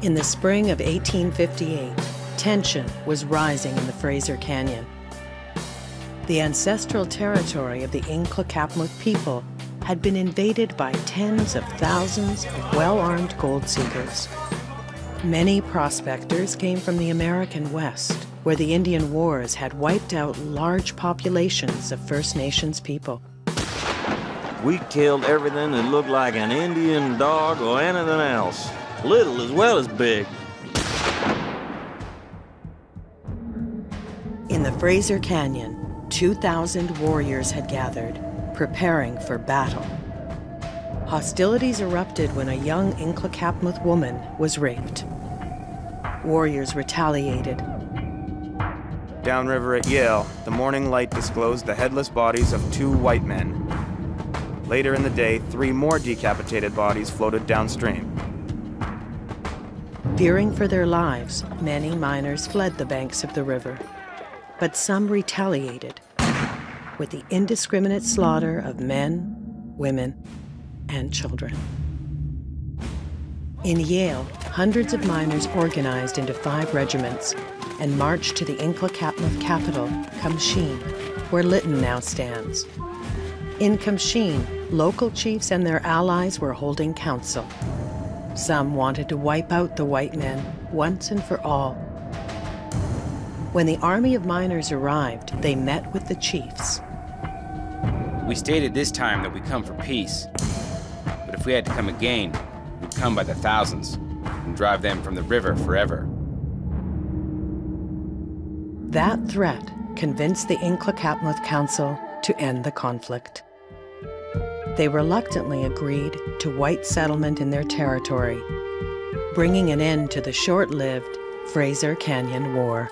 In the spring of 1858, tension was rising in the Fraser Canyon. The ancestral territory of the Nlaka'pamux people had been invaded by tens of thousands of well armed gold seekers. Many prospectors came from the American West, where the Indian Wars had wiped out large populations of First Nations people. We killed everything that looked like an Indian dog or anything else, little as well as big. In the Fraser Canyon, 2,000 warriors had gathered, preparing for battle. Hostilities erupted when a young Nlaka'pamux woman was raped. Warriors retaliated. Downriver at Yale, the morning light disclosed the headless bodies of two white men. Later in the day, three more decapitated bodies floated downstream. Fearing for their lives, many miners fled the banks of the river. But some retaliated with the indiscriminate slaughter of men, women, and children. In Yale, hundreds of miners organized into five regiments and marched to the Nlaka'pamux capital, Kumshin, where Lytton now stands. In Kumshin, local chiefs and their allies were holding council. Some wanted to wipe out the white men once and for all. When the army of miners arrived, they met with the chiefs. We stated this time that we come for peace. But if we had to come again, we'd come by the thousands and drive them from the river forever. That threat convinced the Nlaka'pamux Council to end the conflict. They reluctantly agreed to white settlement in their territory, bringing an end to the short lived Fraser Canyon War.